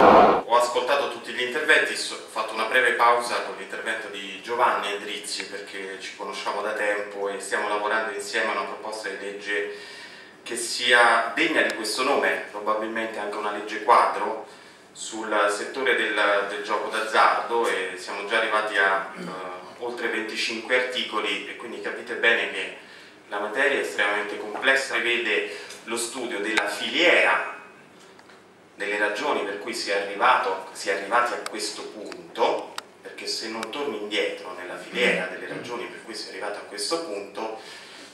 Ho ascoltato tutti gli interventi, ho fatto una breve pausa con l'intervento di Giovanni Endrizzi perché ci conosciamo da tempo e stiamo lavorando insieme a una proposta di legge che sia degna di questo nome, probabilmente anche una legge quadro sul settore del, del gioco d'azzardo e siamo già arrivati a uh, oltre 25 articoli e quindi capite bene che la materia è estremamente complessa, prevede lo studio della filiera delle ragioni per cui si è, arrivato, si è arrivati a questo punto, perché se non torni indietro nella filiera delle ragioni per cui si è arrivato a questo punto,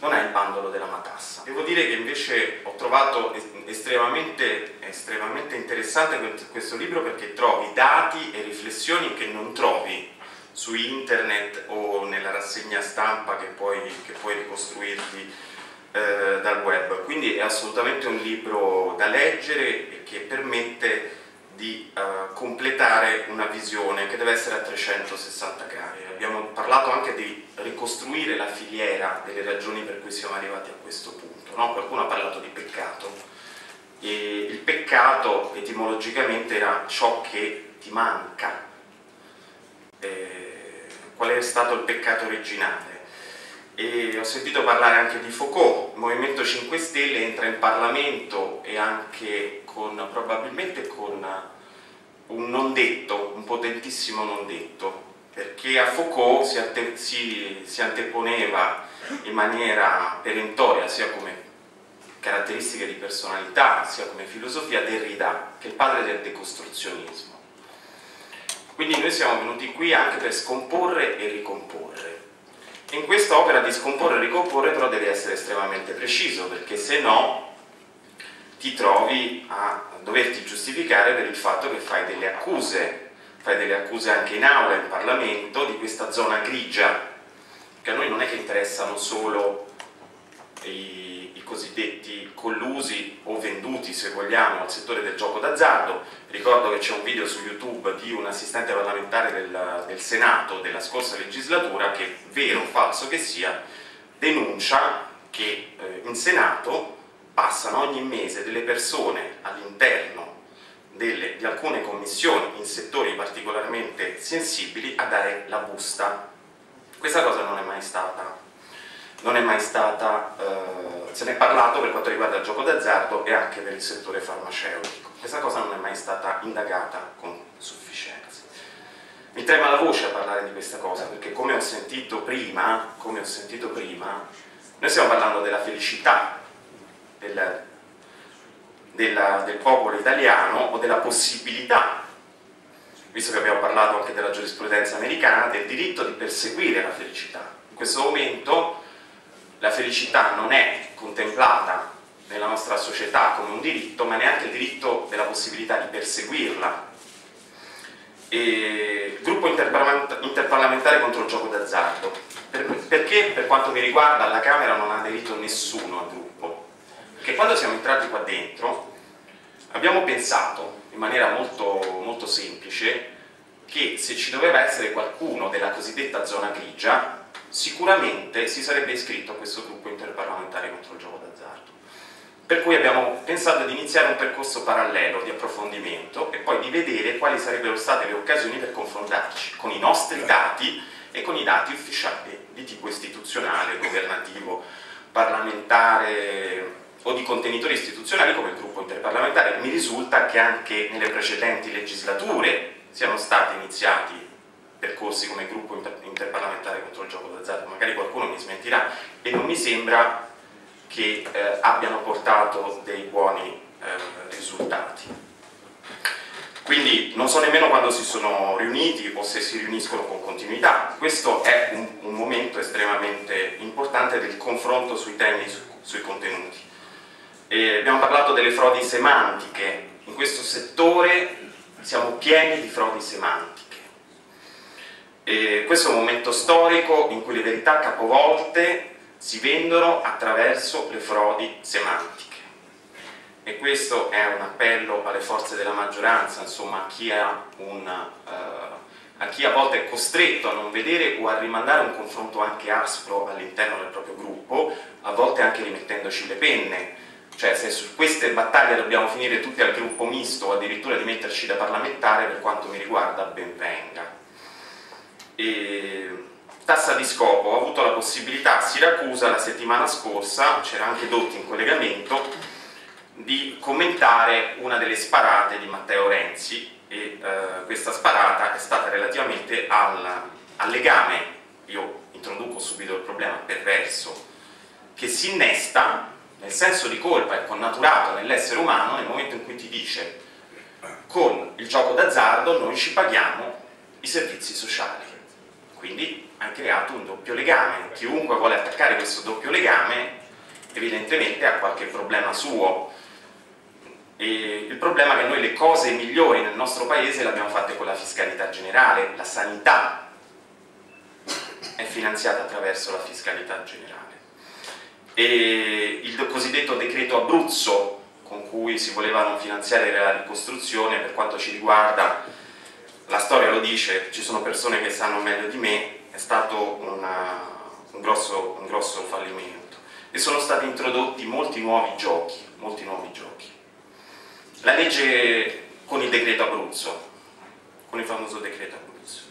non è il bandolo della matassa. Devo dire che invece ho trovato estremamente, estremamente interessante questo libro perché trovi dati e riflessioni che non trovi su internet o nella rassegna stampa che puoi, che puoi ricostruirti eh, dal web. Quindi è assolutamente un libro da leggere e che permette di uh, completare una visione che deve essere a 360 gradi. Abbiamo parlato anche di ricostruire la filiera delle ragioni per cui siamo arrivati a questo punto. No? Qualcuno ha parlato di peccato e il peccato etimologicamente era ciò che ti manca. E qual è stato il peccato originale? E ho sentito parlare anche di Foucault, il Movimento 5 Stelle entra in Parlamento e anche con, probabilmente con un non detto, un potentissimo non detto, perché a Foucault si, ante, si, si anteponeva in maniera perentoria, sia come caratteristiche di personalità, sia come filosofia, Derrida, che è il padre del decostruzionismo. Quindi noi siamo venuti qui anche per scomporre e ricomporre. In questa opera di scomporre e ricomporre però devi essere estremamente preciso, perché se no ti trovi a doverti giustificare per il fatto che fai delle accuse, fai delle accuse anche in aula, in Parlamento, di questa zona grigia, che a noi non è che interessano solo i cosiddetti collusi o venduti, se vogliamo, al settore del gioco d'azzardo. Ricordo che c'è un video su YouTube di un assistente parlamentare del, del Senato della scorsa legislatura che, vero o falso che sia, denuncia che eh, in Senato passano ogni mese delle persone all'interno di alcune commissioni in settori particolarmente sensibili a dare la busta. Questa cosa non è mai stata, non è mai stata eh, se ne è parlato per quanto riguarda il gioco d'azzardo e anche per il settore farmaceutico. Questa cosa non è mai stata indagata con sufficienza. Mi trema la voce a parlare di questa cosa perché come ho sentito prima, come ho sentito prima noi stiamo parlando della felicità del, della, del popolo italiano o della possibilità, visto che abbiamo parlato anche della giurisprudenza americana, del diritto di perseguire la felicità. In questo momento la felicità non è contemplata nella nostra società come un diritto, ma neanche il diritto della possibilità di perseguirla. E gruppo interparlamentare contro il gioco d'azzardo, perché? Per quanto mi riguarda alla Camera non ha aderito nessuno al gruppo, che quando siamo entrati qua dentro abbiamo pensato in maniera molto, molto semplice che se ci doveva essere qualcuno della cosiddetta zona grigia sicuramente si sarebbe iscritto a questo gruppo interparlamentare contro il gioco d'azzardo. Per cui abbiamo pensato di iniziare un percorso parallelo di approfondimento e poi di vedere quali sarebbero state le occasioni per confrontarci con i nostri dati e con i dati ufficiali di tipo istituzionale, governativo, parlamentare, o di contenitori istituzionali come il gruppo interparlamentare. Mi risulta che anche nelle precedenti legislature siano stati iniziati percorsi come gruppo interparlamentare contro il gioco d'azzardo, magari qualcuno mi smentirà, e non mi sembra che eh, abbiano portato dei buoni eh, risultati. Quindi non so nemmeno quando si sono riuniti o se si riuniscono con continuità. Questo è un, un momento estremamente importante del confronto sui temi, su, sui contenuti. E abbiamo parlato delle frodi semantiche, in questo settore siamo pieni di frodi semantiche. E questo è un momento storico in cui le verità capovolte si vendono attraverso le frodi semantiche. E questo è un appello alle forze della maggioranza, insomma a chi, una, uh, a chi a volte è costretto a non vedere o a rimandare un confronto anche aspro all'interno del proprio gruppo, a volte anche rimettendoci le penne cioè se su queste battaglie dobbiamo finire tutti al gruppo misto o addirittura di metterci da parlamentare, per quanto mi riguarda ben venga. E... Tassa di scopo, ho avuto la possibilità a Siracusa la settimana scorsa, c'era anche Dotti in collegamento, di commentare una delle sparate di Matteo Renzi e eh, questa sparata è stata relativamente al, al legame, io introduco subito il problema perverso, che si innesta nel senso di colpa e connaturato nell'essere umano nel momento in cui ti dice con il gioco d'azzardo noi ci paghiamo i servizi sociali. Quindi ha creato un doppio legame. Chiunque vuole attaccare questo doppio legame evidentemente ha qualche problema suo. E il problema è che noi le cose migliori nel nostro paese le abbiamo fatte con la fiscalità generale, la sanità è finanziata attraverso la fiscalità generale e il cosiddetto decreto Abruzzo con cui si volevano finanziare la ricostruzione per quanto ci riguarda la storia lo dice, ci sono persone che sanno meglio di me è stato una, un, grosso, un grosso fallimento e sono stati introdotti molti nuovi giochi molti nuovi giochi la legge con il decreto Abruzzo con il famoso decreto Abruzzo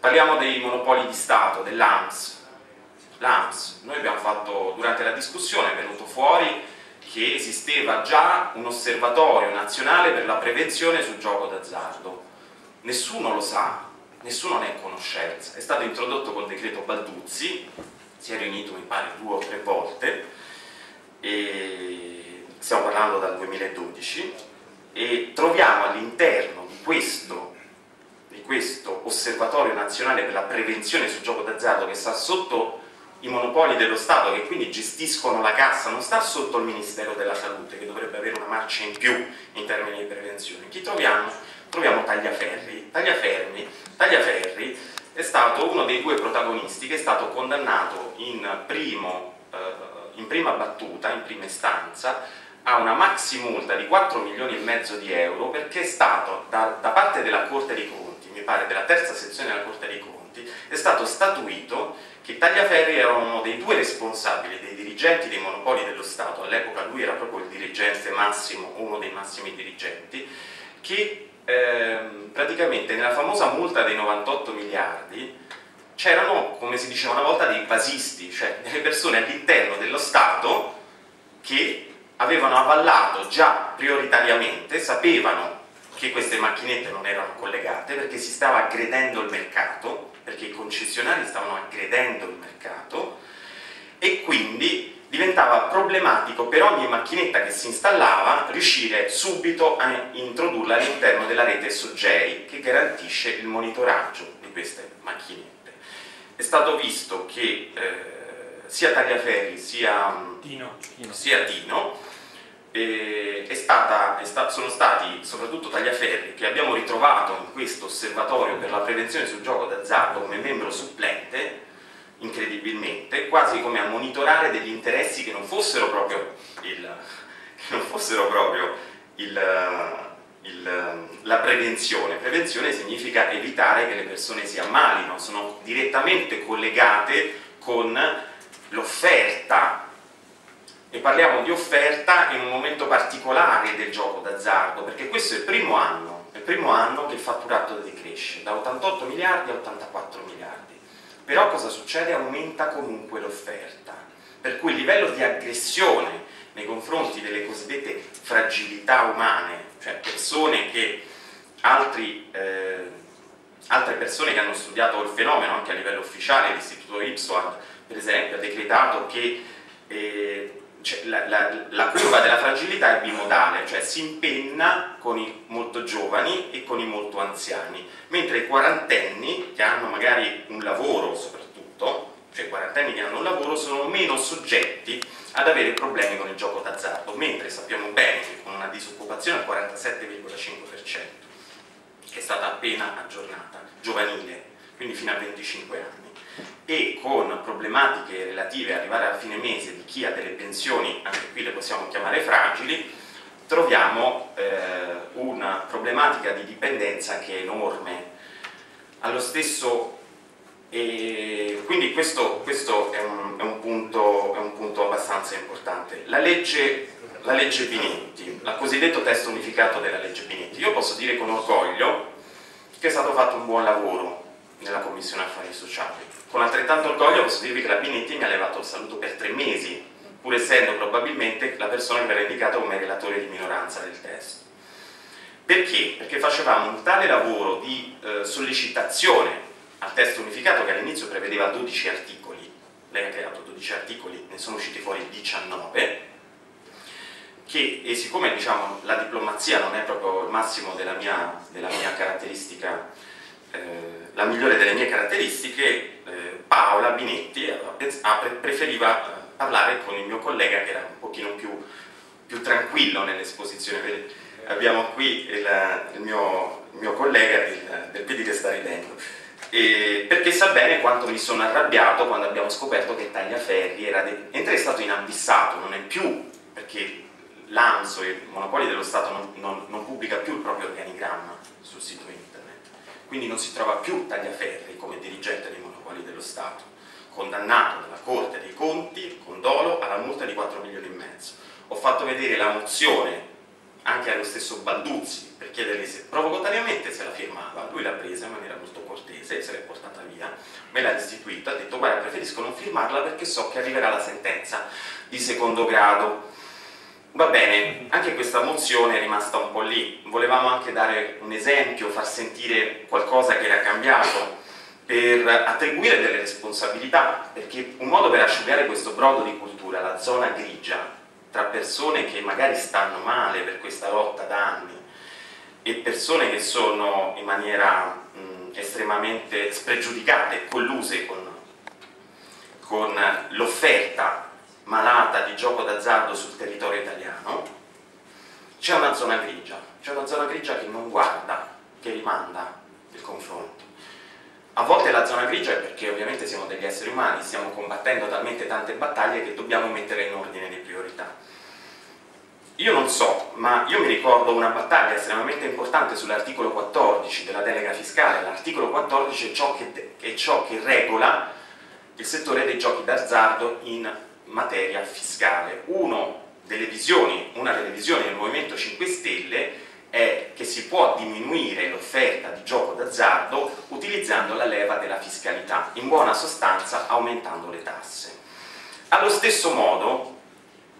parliamo dei monopoli di Stato, dell'AMS l'AMS. Noi abbiamo fatto, durante la discussione è venuto fuori che esisteva già un osservatorio nazionale per la prevenzione sul gioco d'azzardo. Nessuno lo sa, nessuno ne è conoscenza. È stato introdotto col decreto Balduzzi, si è riunito mi pare due o tre volte, stiamo parlando dal 2012, e troviamo all'interno di questo, di questo osservatorio nazionale per la prevenzione sul gioco d'azzardo che sta sotto i monopoli dello Stato che quindi gestiscono la cassa non sta sotto il Ministero della Salute che dovrebbe avere una marcia in più in termini di prevenzione. Chi troviamo? Troviamo Tagliaferri. Tagliaferri, Tagliaferri è stato uno dei due protagonisti che è stato condannato in, primo, eh, in prima battuta, in prima istanza, a una maxi multa di 4 milioni e mezzo di euro perché è stato da, da parte della Corte dei Conti, mi pare della terza sezione della Corte dei Conti, è stato statuito che Tagliaferri era uno dei due responsabili, dei dirigenti dei monopoli dello Stato, all'epoca lui era proprio il dirigente massimo, uno dei massimi dirigenti, che ehm, praticamente nella famosa multa dei 98 miliardi c'erano, come si diceva una volta, dei basisti, cioè delle persone all'interno dello Stato che avevano avallato già prioritariamente, sapevano che queste macchinette non erano collegate perché si stava aggredendo il mercato perché i concessionari stavano aggredendo il mercato e quindi diventava problematico per ogni macchinetta che si installava riuscire subito a introdurla all'interno della rete SOGEI che garantisce il monitoraggio di queste macchinette. È stato visto che eh, sia Tagliaferri sia Dino, Dino. Sia Dino eh, è stata, è sta, sono stati soprattutto Tagliaferri che abbiamo ritrovato in questo osservatorio per la prevenzione sul gioco d'azzardo come membro supplente incredibilmente, quasi come a monitorare degli interessi che non fossero proprio, il, non fossero proprio il, il, la prevenzione. Prevenzione significa evitare che le persone si ammalino, sono direttamente collegate con l'offerta e parliamo di offerta in un momento particolare del gioco d'azzardo, perché questo è il primo anno, è il primo anno che il fatturato decresce, da 88 miliardi a 84 miliardi. Però cosa succede? Aumenta comunque l'offerta, per cui il livello di aggressione nei confronti delle cosiddette fragilità umane, cioè persone che altri, eh, altre persone che hanno studiato il fenomeno anche a livello ufficiale, l'istituto Ipsoad per esempio ha decretato che eh, cioè, la, la, la, curva della fragilità è bimodale, cioè si impenna con i molto giovani e con i molto anziani, mentre i quarantenni che hanno magari un lavoro soprattutto, cioè i quarantenni che hanno un lavoro sono meno soggetti ad avere problemi con il gioco d'azzardo, mentre sappiamo bene che con una disoccupazione al 47,5%, che è stata appena aggiornata, giovanile, quindi fino a 25 anni, e con problematiche relative arrivare a fine mese di chi ha delle pensioni, anche qui le possiamo chiamare fragili, troviamo eh, una problematica di dipendenza che è enorme. Allo stesso, e quindi questo, questo è, un, è, un punto, è, un, punto, abbastanza importante. La legge la legge Binetti, il cosiddetto testo unificato della legge Binetti. Io posso dire con orgoglio che è stato fatto un buon lavoro nella Commissione Affari Sociali. Con altrettanto orgoglio posso dirvi che la Binetti mi ha levato il saluto per tre mesi, pur essendo probabilmente la persona che verrà indicata come relatore di minoranza del testo. Perché? Perché facevamo un tale lavoro di eh, sollecitazione al testo unificato che all'inizio prevedeva 12 articoli, lei ha creato 12 articoli, ne sono usciti fuori 19, che, e siccome diciamo, la diplomazia non è proprio il massimo della mia, della mia caratteristica, eh, la migliore delle mie caratteristiche, Paola Binetti preferiva eh, parlare con il mio collega che era un pochino più, più tranquillo nell'esposizione. Abbiamo qui il, il, mio, il mio, collega del, del PD che sta ridendo. E perché sa bene quanto mi sono arrabbiato quando abbiamo scoperto che Tagliaferri era de... è stato inambissato, non è più perché l'ANSO e i monopoli dello Stato non, non, non, pubblica più il proprio organigramma sul sito internet, quindi non si trova più Tagliaferri come dirigente dei monopoli dello Stato, condannato dalla Corte dei Conti con dolo alla multa di 4 milioni e mezzo. Ho fatto vedere la mozione anche allo stesso Balduzzi per chiedergli se provocatariamente se la firmava, lui l'ha presa in maniera molto cortese, se l'è portata via, me l'ha restituita, ha detto guarda preferisco non firmarla perché so che arriverà la sentenza di secondo grado. Va bene, anche questa mozione è rimasta un po' lì, volevamo anche dare un esempio, far sentire qualcosa che era cambiato, per attribuire delle responsabilità, perché un modo per asciugare questo brodo di cultura, la zona grigia, tra persone che magari stanno male per questa lotta da anni e persone che sono in maniera mh, estremamente spregiudicate, colluse con, con l'offerta malata di gioco d'azzardo sul territorio italiano, c'è una zona grigia, c'è una zona grigia che non guarda, che rimanda il confronto. A volte la zona grigia è perché ovviamente siamo degli esseri umani, stiamo combattendo talmente tante battaglie che dobbiamo mettere in ordine di priorità. Io non so, ma io mi ricordo una battaglia estremamente importante sull'articolo 14 della delega fiscale. L'articolo 14 è ciò, che, è ciò che regola il settore dei giochi d'azzardo in materia fiscale. Delle visioni, una delle visioni del Movimento 5 Stelle è che si può diminuire l'offerta di gioco d'azzardo utilizzando la leva della fiscalità, in buona sostanza aumentando le tasse. Allo stesso modo,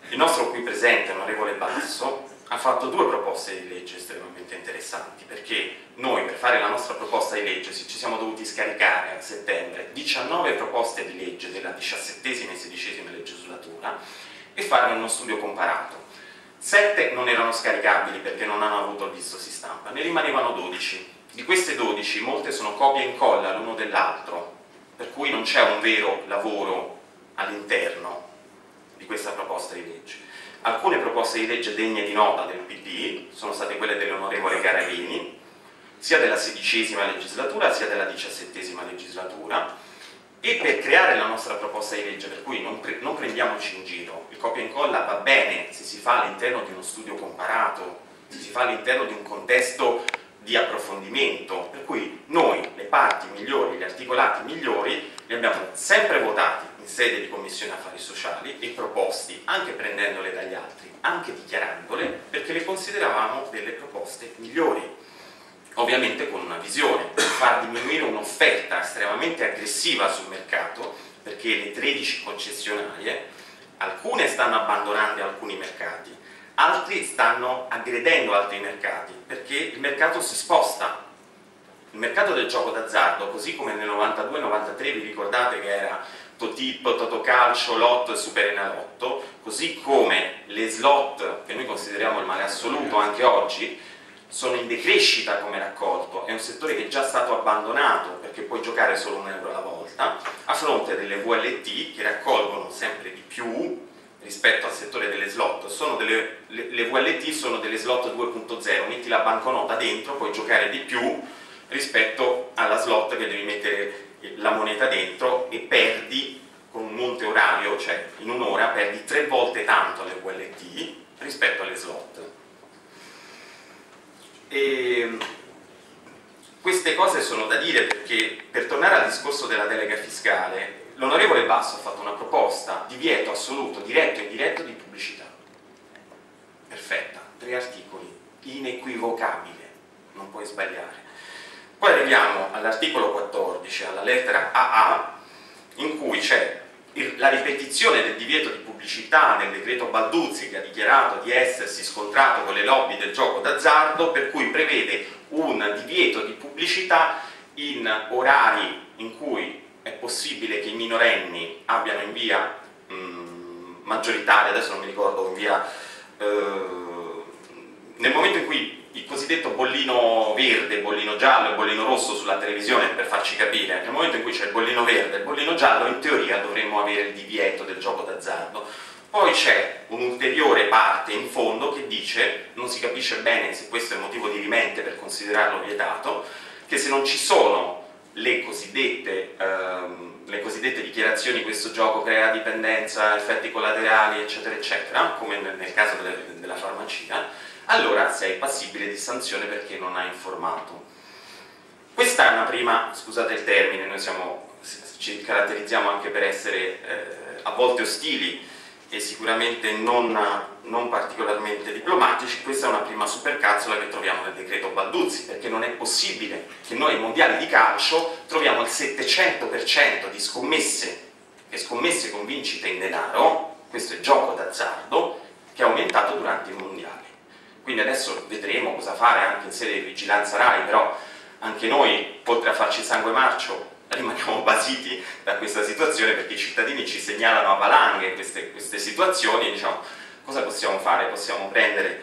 il nostro qui presente, onorevole Basso, ha fatto due proposte di legge estremamente interessanti, perché noi per fare la nostra proposta di legge ci siamo dovuti scaricare a settembre 19 proposte di legge della diciassettesima e sedicesima legislatura e fare uno studio comparato. Sette non erano scaricabili perché non hanno avuto il visto si stampa, ne rimanevano 12. Di queste 12 molte sono copia e incolla l'uno dell'altro, per cui non c'è un vero lavoro all'interno di questa proposta di legge. Alcune proposte di legge degne di nota del PD sono state quelle dell'onorevole Garavini, sia della sedicesima legislatura sia della diciassettesima legislatura, e per creare la nostra proposta di legge, per cui non, pre non prendiamoci in giro, il copia e incolla va bene se si fa all'interno di uno studio comparato, se si fa all'interno di un contesto di approfondimento, per cui noi le parti migliori, gli articolati migliori li abbiamo sempre votati in sede di Commissione Affari Sociali e proposti, anche prendendole dagli altri, anche dichiarandole, perché le consideravamo delle proposte migliori. Ovviamente con una visione, far diminuire un'offerta estremamente aggressiva sul mercato, perché le 13 concessionarie, alcune stanno abbandonando alcuni mercati, altri stanno aggredendo altri mercati, perché il mercato si sposta. Il mercato del gioco d'azzardo, così come nel 92-93 vi ricordate che era Totip, Totocalcio, Lotto e Superenalotto, così come le slot, che noi consideriamo il male assoluto anche oggi, sono in decrescita come raccolto, è un settore che è già stato abbandonato perché puoi giocare solo un euro alla volta, a fronte delle VLT che raccolgono sempre di più rispetto al settore delle slot, delle, le, le, VLT sono delle slot 2.0, metti la banconota dentro, puoi giocare di più rispetto alla slot che devi mettere la moneta dentro e perdi con un monte orario, cioè in un'ora perdi tre volte tanto le VLT rispetto alle slot. E queste cose sono da dire perché per tornare al discorso della delega fiscale l'onorevole Basso ha fatto una proposta di vieto assoluto, diretto e indiretto di pubblicità. tre articoli, inequivocabile, non puoi sbagliare. Poi arriviamo all'articolo 14, alla lettera AA, in cui c'è la ripetizione del divieto di pubblicità nel decreto Balduzzi che ha dichiarato di essersi scontrato con le lobby del gioco d'azzardo per cui prevede un divieto di pubblicità in orari in cui è possibile che i minorenni abbiano in via mh, mm, maggioritaria, adesso non mi ricordo, in via eh, nel momento in cui il cosiddetto bollino verde, bollino giallo e bollino rosso sulla televisione per farci capire, nel momento in cui c'è il bollino verde e il bollino giallo in teoria dovremmo avere il divieto del gioco d'azzardo. Poi c'è un'ulteriore parte in fondo che dice, non si capisce bene se questo è motivo di rimente per considerarlo vietato, che se non ci sono le cosiddette, ehm, le cosiddette dichiarazioni questo gioco crea dipendenza, effetti collaterali eccetera eccetera, come nel, caso delle, della farmacia, allora sei passibile di sanzione perché non hai informato. Questa è una prima, scusate il termine, noi siamo, ci caratterizziamo anche per essere eh, a volte ostili e sicuramente non, non, particolarmente diplomatici, questa è una prima supercazzola che troviamo nel decreto Balduzzi, perché non è possibile che noi ai mondiali di calcio troviamo il 700% di scommesse e scommesse con vincite in denaro, questo è gioco d'azzardo, che è aumentato durante i mondiali quindi adesso vedremo cosa fare anche in sede di vigilanza RAI, però anche noi, oltre a farci sangue marcio, rimaniamo basiti da questa situazione perché i cittadini ci segnalano a valanghe queste, queste situazioni e diciamo cosa possiamo fare? Possiamo prendere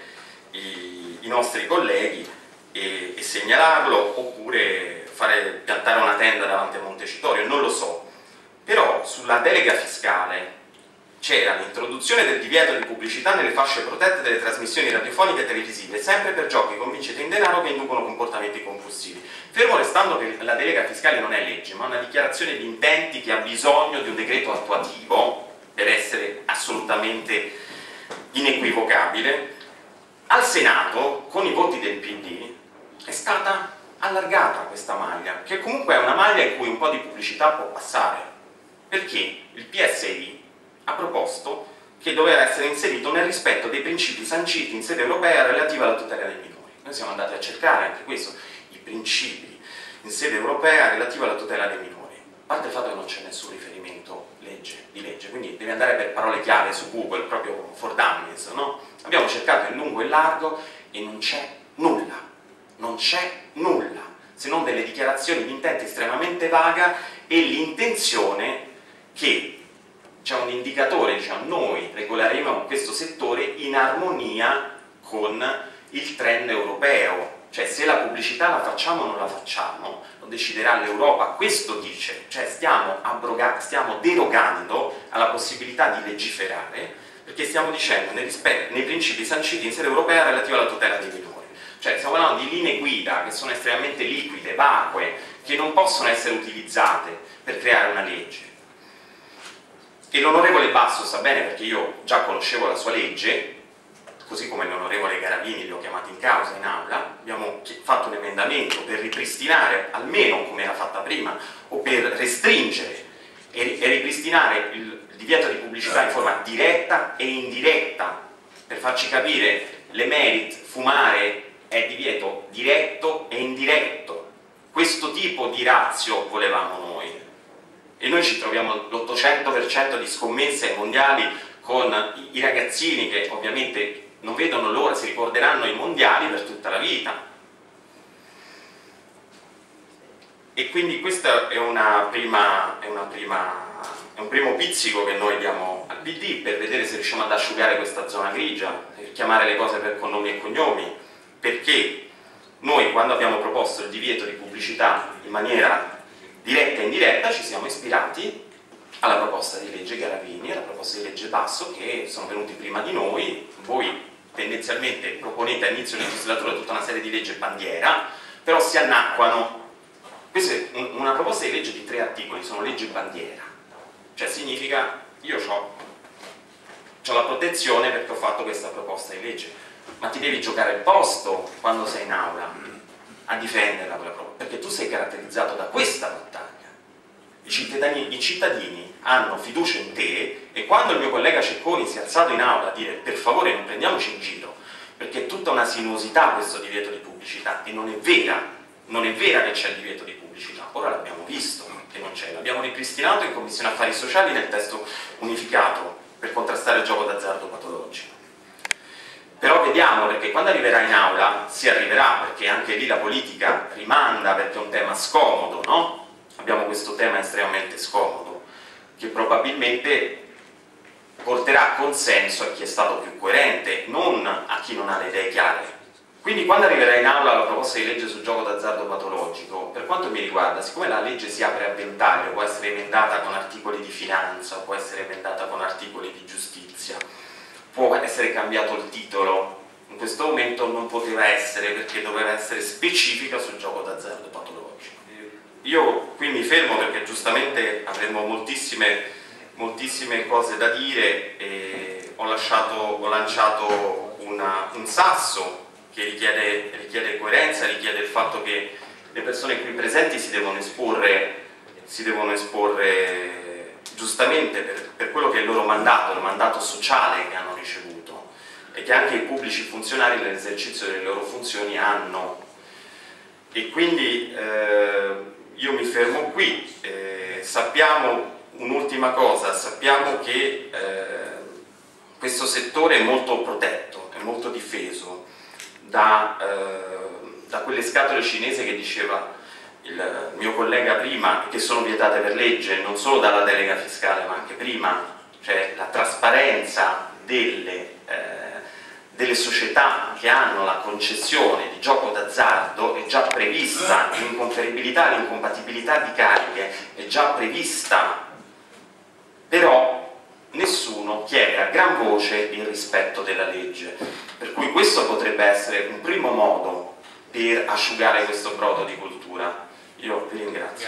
i, i nostri colleghi e, e, segnalarlo oppure fare, piantare una tenda davanti a Montecitorio, non lo so. Però sulla delega fiscale c'era l'introduzione del divieto di pubblicità nelle fasce protette delle trasmissioni radiofoniche e televisive, sempre per giochi con in denaro che inducono comportamenti compulsivi. Fermo restando che la delega fiscale non è legge, ma una dichiarazione di intenti che ha bisogno di un decreto attuativo per essere assolutamente inequivocabile, al Senato, con i voti del PD, è stata allargata questa maglia, che comunque è una maglia in cui un po' di pubblicità può passare, perché il PSI ha proposto che doveva essere inserito nel rispetto dei principi sanciti in sede europea relativa alla tutela dei minori. Noi siamo andati a cercare anche questo, principi in sede europea relativa alla tutela dei minori. A parte il fatto che non c'è nessun riferimento legge, di legge, quindi devi andare per parole chiave su Google, proprio for dummies, no? Abbiamo cercato in lungo e in largo e non c'è nulla, non c'è nulla, se non delle dichiarazioni di intenti estremamente vaga e l'intenzione che c'è un indicatore, diciamo, noi regoleremo questo settore in armonia con il trend europeo, cioè se la pubblicità la facciamo o non la facciamo, lo deciderà l'Europa, questo dice, cioè stiamo, stiamo, derogando alla possibilità di legiferare, perché stiamo dicendo nei, nei principi sanciti in sede europea relativi alla tutela dei minori. Cioè stiamo parlando di linee guida che sono estremamente liquide, vacue, che non possono essere utilizzate per creare una legge e l'onorevole Basso sa bene perché io già conoscevo la sua legge, così come l'onorevole Garavini li ho chiamati in causa in aula, abbiamo fatto un emendamento per ripristinare, almeno come era fatta prima, o per restringere e, e ripristinare il divieto di pubblicità in forma diretta e indiretta, per farci capire l'emerit, fumare è divieto diretto e indiretto. Questo tipo di razio volevamo noi e noi ci troviamo l'800% di scommesse mondiali con i ragazzini che ovviamente non vedono l'ora, si ricorderanno i mondiali per tutta la vita. E quindi questo è, prima, è, prima, è un primo pizzico che noi diamo al PD per vedere se riusciamo ad asciugare questa zona grigia, per chiamare le cose per cognomi e cognomi, perché noi quando abbiamo proposto il divieto di pubblicità in maniera diretta e indiretta ci siamo ispirati alla proposta di legge Garavini, alla proposta di legge Basso che sono venuti prima di noi, voi tendenzialmente proponete all'inizio legislatura tutta una serie di leggi bandiera, però si annacquano. Questa è una proposta di legge di tre articoli, sono leggi bandiera, cioè significa io ho, ho la protezione perché ho fatto questa proposta di legge, ma ti devi giocare il posto quando sei in aula a difenderla perché tu sei caratterizzato da questa battaglia. I cittadini, I cittadini, hanno fiducia in te e quando il mio collega Cecconi si è alzato in aula a dire per favore non prendiamoci in giro, perché è tutta una sinuosità questo divieto di pubblicità e non è vera, non è vera che c'è il divieto di pubblicità, ora l'abbiamo visto che non c'è, l'abbiamo ripristinato in Commissione Affari Sociali nel testo unificato per contrastare il gioco d'azzardo patologico. Però vediamo perché quando arriverà in aula si arriverà perché anche lì la politica rimanda perché è un tema scomodo, no? Abbiamo questo tema estremamente scomodo che probabilmente porterà consenso a chi è stato più coerente, non a chi non ha le idee chiare. Quindi quando arriverà in aula la proposta di legge sul gioco d'azzardo patologico, per quanto mi riguarda, siccome la legge si apre a ventaglio, può essere emendata con articoli di finanza, può essere emendata con articoli di giustizia, può essere cambiato il titolo, in questo momento non poteva essere perché doveva essere specifica sul gioco d'azzardo patologico. Io qui mi fermo perché giustamente avremmo moltissime moltissime cose da dire e ho, lasciato, ho lanciato una, un sasso che richiede, richiede, coerenza, richiede il fatto che le persone qui presenti si devono esporre, si devono esporre giustamente per, per, quello che è il loro mandato, il mandato sociale che hanno ricevuto e che anche i pubblici funzionari nell'esercizio delle loro funzioni hanno. E quindi eh, io mi fermo qui, eh, sappiamo un'ultima cosa, sappiamo che eh, questo settore è molto protetto, è molto difeso da, eh, da quelle scatole cinesi che diceva il mio collega prima, che sono vietate per legge, non solo dalla delega fiscale ma anche prima, cioè la trasparenza delle, eh, delle società che hanno la concessione gioco d'azzardo è già prevista, l'inconferibilità, l'incompatibilità di cariche è già prevista però nessuno chiede a gran voce il rispetto della legge, per cui questo potrebbe essere un primo modo per asciugare questo brodo di cultura. Io vi ringrazio.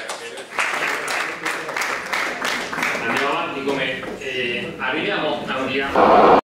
Andiamo avanti come eh, arriviamo a un